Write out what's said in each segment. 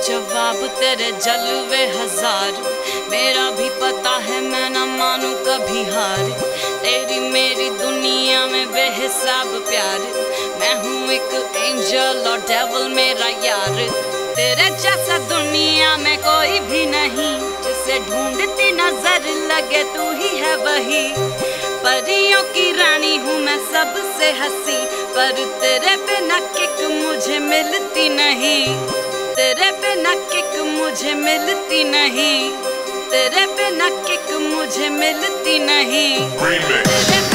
जवाब, तेरे जलवे हज़ार। मेरा भी पता है, मैं न मानू कभी हार। तेरी मेरी दुनिया में बेहिसाब प्यार। मैं हूँ एक एंजल और डेवल मेरा यार। तेरे जैसा दुनिया में कोई भी नहीं, जिसे ढूंढती नज़र लगे तू ही है वही। परियों की रानी हूँ मैं सबसे हँसी, पर तेरे बिना किक मुझे मिलती नहीं। मुझे मिलती नहीं। तेरे बिना किक मुझे मिलती नहीं।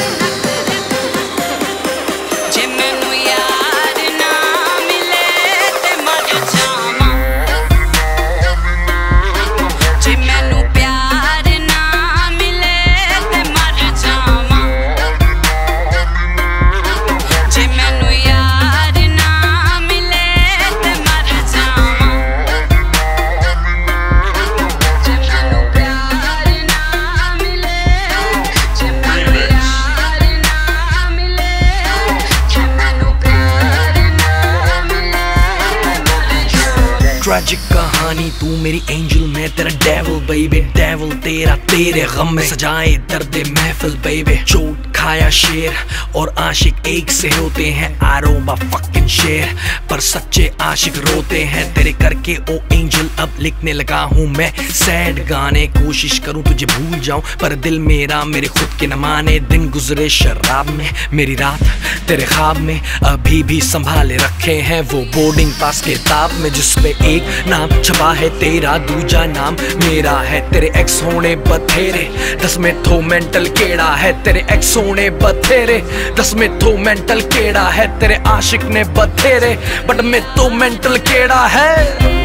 ट्रैजिक कहानी, तू मेरी एंजल मैं तेरा डेवल बेबी डेवल तेरा तेरे गम में सजाए दर्द महफिल बेबी चोट खाया शेर, और आशिक एक से होते हैं आरोबा फकिंग शेर पर सच्चे आशिक रोते हैं। तेरे करके ओ एंजल, अब लिखने लगा हूँ मैं। सैड गाने, कोशिश करूँ तुझे भूल जाऊँ। पर दिल मेरा मेरे खुद के न माने। दिन गुजरे शराब में, मेरी रात तेरे ख्वाब में। अभी भी संभाले रखे हैं वो बोर्डिंग पास किताब में, जिसपे एक नाम छपा है, तेरा दूजा नाम। मेरा है तेरे एक्स होने बथेरे। दस में थो मेंटल केड़ा है तेरे एक्स होने बथेरे। दस में थो मेंटल केड़ा है तेरे आशिक ने बथेरे। बट मेरे तो मेंटल केड़ा है।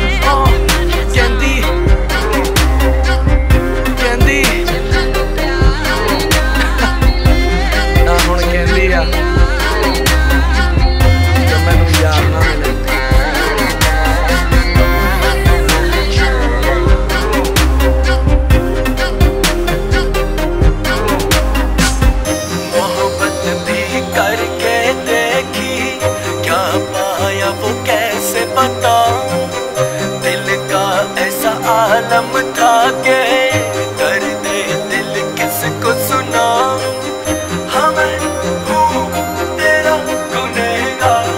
आलम था के दर्द दिल किसको सुना? हाँ मैं हूँ तेरा गुनहगार।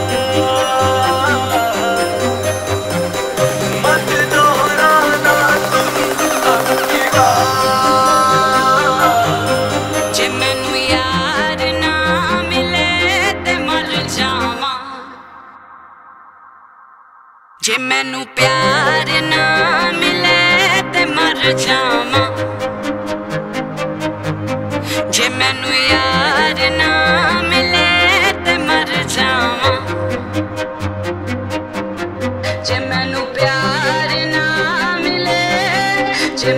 मत दोहराना तुम जे मैनू यार ना मिले ते मर जावां। जे मैनू प्यार ना मिले ਮੈਂ ਮਰ ਜਾਵਾਂ। ਜੇ ਮੈਨੂੰ ਯਾਰ ਨਾ ਮਿਲੇ ਤੇ ਮਰ ਜਾਵਾਂ। ਜੇ ਮੈਨੂੰ ਪਿਆਰ ਨਾ ਮਿਲੇ, ਜੇ